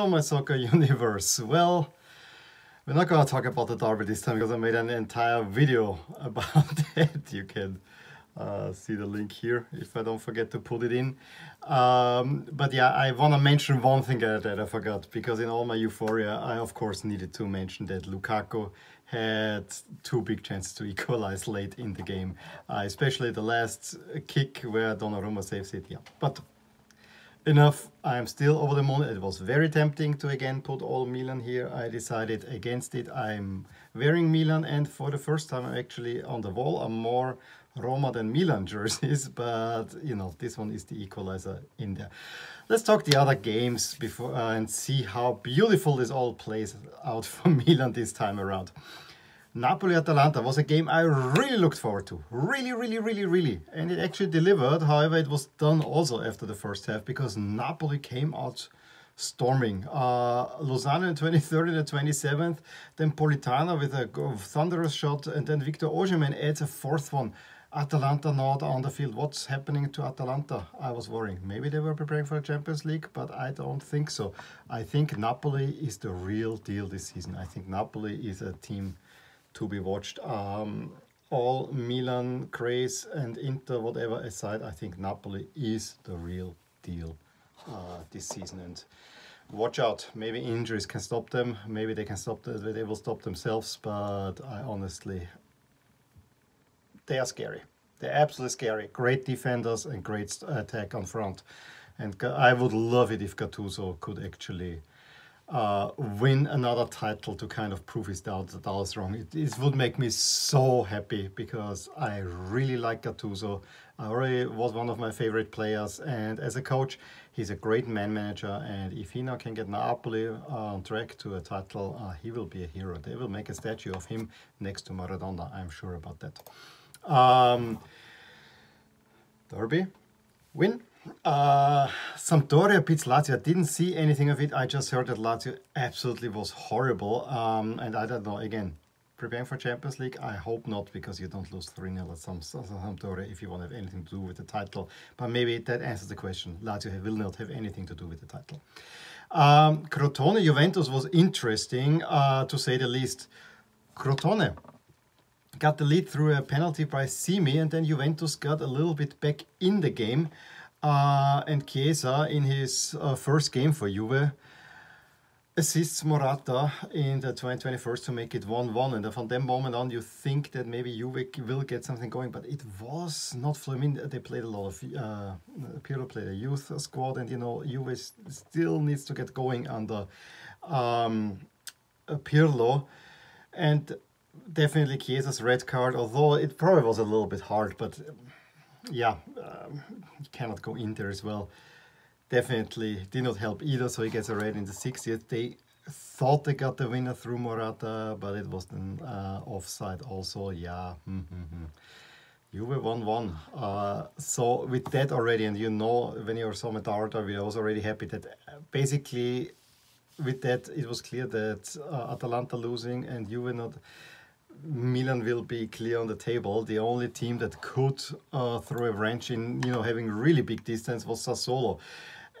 Hello, my soccer universe. Well, we're not gonna talk about the derby this time because I made an entire video about it. You can uh, see the link here if I don't forget to put it in. Um, but yeah, I want to mention one thing that, that I forgot because in all my euphoria, I of course needed to mention that Lukaku had two big chances to equalize late in the game, uh, especially the last kick where Donnarumma saves it. Yeah, but enough. I am still over the moon. It was very tempting to again put all Milan here. I decided against it. I'm wearing Milan and for the first time I'm actually on the wall. I'm more Roma than Milan jerseys, but you know, this one is the equalizer in there. Let's talk the other games before uh, and see how beautiful this all plays out for Milan this time around. Napoli-Atalanta was a game I really looked forward to. Really, really, really, really. And it actually delivered. However, it was done also after the first half because Napoli came out storming. Uh, Lozano in 23rd and 27th, then Politano with a thunderous shot, and then Victor Osimhen adds a fourth one. Atalanta not on the field. What's happening to Atalanta? I was worrying. Maybe they were preparing for the Champions League, but I don't think so. I think Napoli is the real deal this season. I think Napoli is a team to be watched. Um, all Milan craze and Inter, whatever aside, I think Napoli is the real deal uh, this season. And watch out, maybe injuries can stop them. Maybe they can stop. The, they will stop themselves. But I honestly, they are scary. They're absolutely scary. Great defenders and great attack on front. And I would love it if Gattuso could actually uh, win another title to kind of prove his doubts that I was wrong. It, it, would make me so happy because I really like Gattuso. I already was one of my favorite players, and as a coach, he's a great man manager. And if he now can get Napoli uh, on track to a title, uh, he will be a hero. They will make a statue of him next to Maradona. I'm sure about that. Um, Derby, win. Uh, Sampdoria beats Lazio. I didn't see anything of it. I just heard that Lazio absolutely was horrible. Um, and I don't know, again, preparing for Champions League? I hope not, because you don't lose 3 0 at Sampdoria if you want to have anything to do with the title. But maybe that answers the question. Lazio will not have anything to do with the title. Um, Crotone Juventus was interesting, uh, to say the least. Crotone got the lead through a penalty by Simy, and then Juventus got a little bit back in the game. Uh, and Chiesa, in his uh, first game for Juve, assists Morata in the 2021 to make it 1-1. And from that moment on, you think that maybe Juve will get something going, but it was not mean, they played a lot of, uh, Pirlo played a youth squad, and you know, Juve still needs to get going under um, Pirlo. And definitely Chiesa's red card, although it probably was a little bit hard, but yeah, um, cannot go in there as well. Definitely did not help either, so he gets a red in the 60th. They thought they got the winner through Morata, but it was an uh, offside also. Yeah. You were 1-1. Uh, so with that already, and you know when you're Somedarta, we was already happy that basically with that it was clear that uh, Atalanta losing and you were not Milan will be clear on the table. The only team that could uh, throw a wrench in, you know, having really big distance was Sassuolo.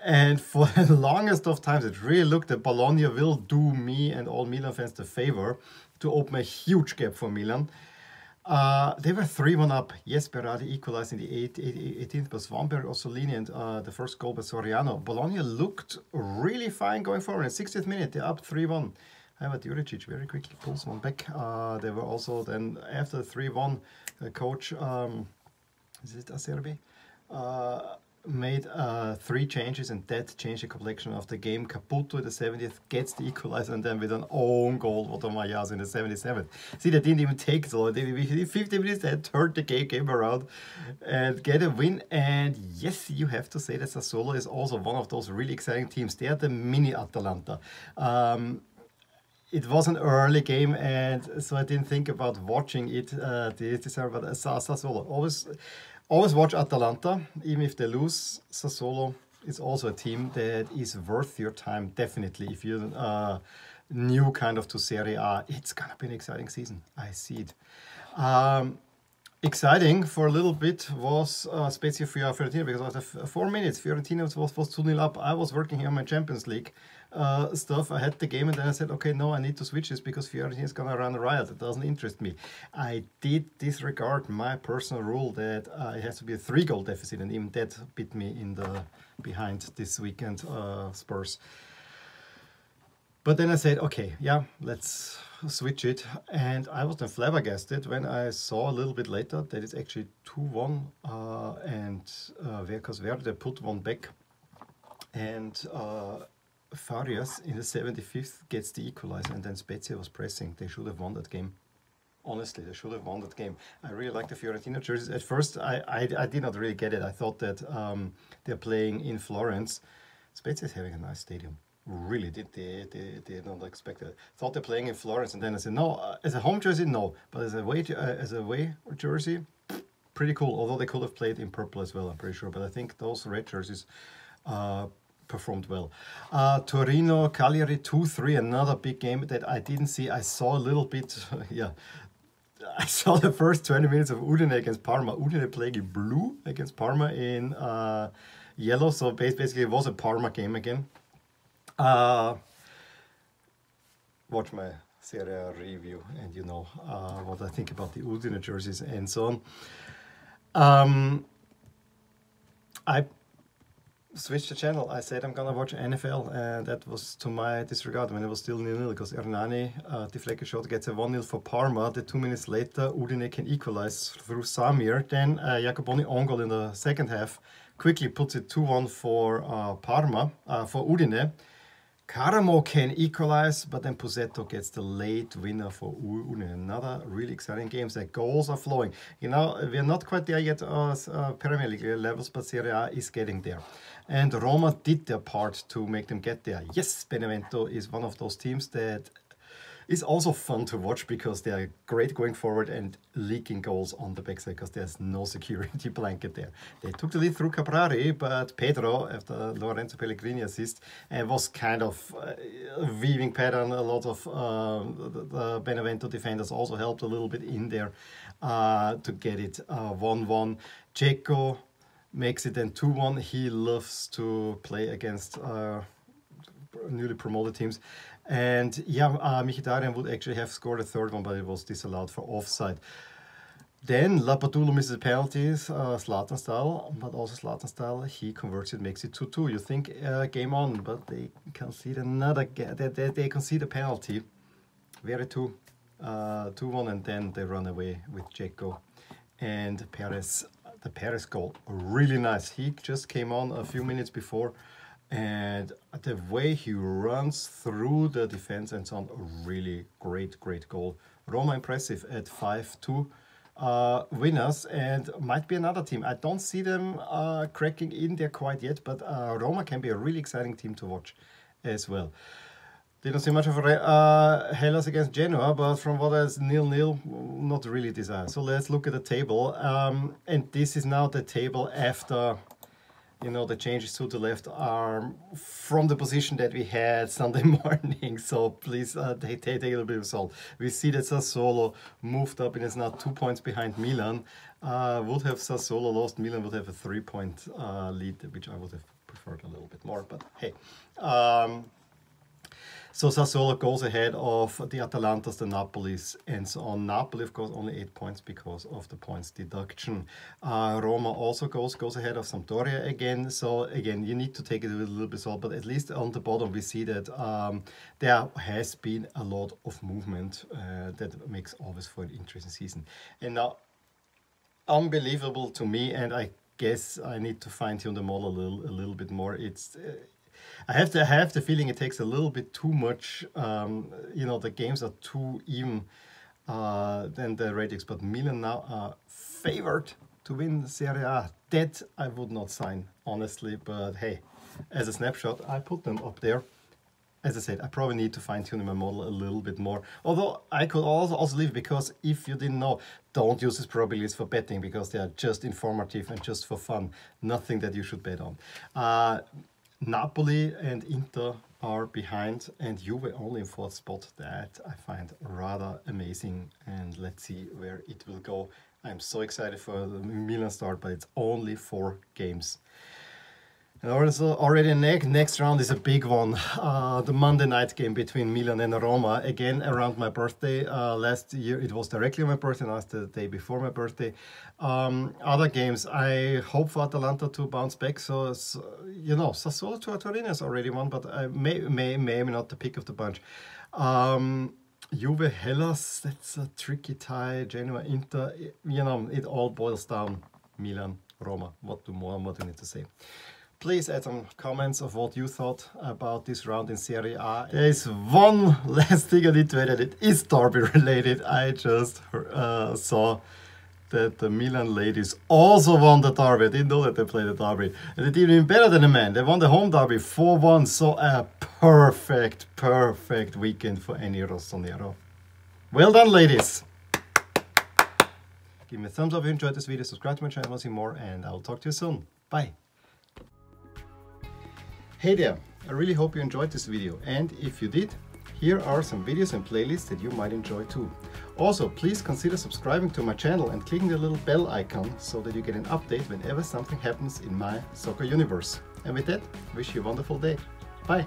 And for the longest of times, it really looked that Bologna will do me and all Milan fans the favor to open a huge gap for Milan. Uh, they were 3-1 up. Yes, Berardi equalized in the 18th, but Svanberg, Orsolini, and uh, the first goal by Soriano. Bologna looked really fine going forward. In 60th minute, they're up 3-1. However, Djuricic very quickly pulls one back. Uh, they were also then, after 3-1, the coach, um, is it Acerbi? Uh, made uh, three changes and that changed the complexion of the game. Caputo in the 70th gets the equalizer and then with an own goal, Otto Mayas in the 77th. See, they didn't even take so long. 50 minutes, they turned the game, game around and get a win. And yes, you have to say that Sassuolo is also one of those really exciting teams. They are the mini Atalanta. Um, it was an early game, and so I didn't think about watching it uh, this December. But Sassuolo, always, always watch Atalanta, even if they lose. Sassuolo is also a team that is worth your time, definitely. If you're uh, new kind of to Serie A, it's gonna be an exciting season. I see it. Um, exciting for a little bit was uh, Spezia Fiorentina because after four minutes, Fiorentina was, was 2 0 up. I was working here on my Champions League uh, stuff. I had the game and then I said, okay, no, I need to switch this because Fiorentina is going to run a riot. It doesn't interest me. I did disregard my personal rule that uh, it has to be a three goal deficit, and even that bit me in the behind this weekend uh, Spurs. But then I said, okay, yeah, let's switch it. And I was then flabbergasted when I saw a little bit later that it's actually 2-1 uh, and uh, because Verde put one back. And uh, Farias in the 75th gets the equalizer and then Spezia was pressing. They should have won that game. Honestly, they should have won that game. I really like the Fiorentina jerseys. At first, I, I, I did not really get it. I thought that um, they're playing in Florence. Spezia is having a nice stadium really did they, they, they don't expect it. Thought they're playing in Florence, and then I said no. Uh, as a home jersey, no, but as a away uh, as a away jersey, pretty cool. Although they could have played in purple as well, I'm pretty sure. But I think those red jerseys uh, performed well. Uh, Torino Cagliari two three, another big game that I didn't see. I saw a little bit, yeah. I saw the first 20 minutes of Udine against Parma. Udine playing in blue against Parma in uh, yellow. So basically, it was a Parma game again. Uh, watch my Serie review and you know uh, what I think about the Udine jerseys and so on. Um, I switched the channel. I said I'm gonna watch NFL, and that was to my disregard when it was still nil-nil because Hernani, uh, deflected shot, gets a 1-0 for Parma. The two minutes later, Udine can equalize through Samir. Then uh, Iacoponi on goal in the second half quickly puts it 2-1 for uh, Parma, uh, for Udine. Karamoh can equalize, but then Pussetto gets the late winner for Udine. Another really exciting game. The goals are flowing. You know, we're not quite there yet as uh, Premier League levels, but Serie A is getting there. And Roma did their part to make them get there. Yes, Benevento is one of those teams that is also fun to watch because they are great going forward and leaking goals on the backside because there's no security blanket there. They took the lead through Caprari, but Pedro, after Lorenzo Pellegrini assist, uh, was kind of uh, weaving pattern. A lot of uh, Benevento defenders also helped a little bit in there uh, to get it 1-1. Uh, Dzeko makes it then 2-1. He loves to play against uh, newly promoted teams. And yeah, uh, Mkhitaryan would actually have scored a third one, but it was disallowed for offside. Then Lapadula misses penalties, uh, Zlatan style, but also Zlatan style. He converts it, makes it 2 2. You think uh, game on, but they concede another, they, they, they concede a penalty. Very 2 uh, 2 1, and then they run away with Dzeko. And Perez, the Perez goal, really nice. He just came on a few minutes before and the way he runs through the defense and so on, really great, great goal. Roma impressive at 5-2 uh, winners and might be another team. I don't see them uh, cracking in there quite yet, but uh, Roma can be a really exciting team to watch as well. Didn't see much of a uh, Hellas against Genoa, but from what is nil-nil, not really desire. So let's look at the table. Um, and this is now the table after you know, the changes to the left arm from the position that we had Sunday morning. So please uh, take, take a little bit of salt. We see that Sassuolo moved up and is now two points behind Milan. Uh, would have Sassuolo lost, Milan would have a three-point uh, lead, which I would have preferred a little bit more. But hey, um, so Sassuolo goes ahead of the Atalantas, the Napolis, and so on. Napoli, of course, only eight points because of the points deduction. Uh, Roma also goes goes ahead of Sampdoria again. So again, you need to take it with a little bit salt, but at least on the bottom we see that um, there has been a lot of movement uh, that makes always for an interesting season. And now, unbelievable to me, and I guess I need to fine tune the model a little a little bit more. It's uh, I have to have the feeling it takes a little bit too much. Um, you know, the games are too even uh, than the ratings, but Milan now are favored to win Serie A. That I would not sign, honestly, but hey, as a snapshot, I put them up there. As I said, I probably need to fine tune my model a little bit more. Although I could also, also leave because if you didn't know, don't use these probabilities for betting because they are just informative and just for fun. Nothing that you should bet on. Uh, Napoli and Inter are behind and Juve only in fourth spot. That I find rather amazing and let's see where it will go. I'm so excited for the Milan start, but it's only four games. And also already next next round is a big one. Uh, the Monday night game between Milan and Roma. Again around my birthday. Uh, last year it was directly my birthday. It's the day before my birthday. Um, other games. I hope for Atalanta to bounce back. So, so you know, Sassuolo to Torino is already one, but I may may may not the pick of the bunch. Um, Juve Hellas. That's a tricky tie. Genoa Inter. You know, it all boils down Milan Roma. What do more? What do you need to say? Please add some comments of what you thought about this round in Serie A. There is one last thing I need to add and it is derby related. I just uh, saw that the Milan ladies also won the derby. I didn't know that they played the derby. And they did even better than the men. They won the home derby 4-1. So a perfect, perfect weekend for any Rossonero. Well done, ladies. Give me a thumbs up if you enjoyed this video. Subscribe to my channel to see more. And I'll talk to you soon. Bye. Hey there, I really hope you enjoyed this video and if you did, here are some videos and playlists that you might enjoy too. Also, please consider subscribing to my channel and clicking the little bell icon so that you get an update whenever something happens in my soccer universe. And with that, wish you a wonderful day. Bye!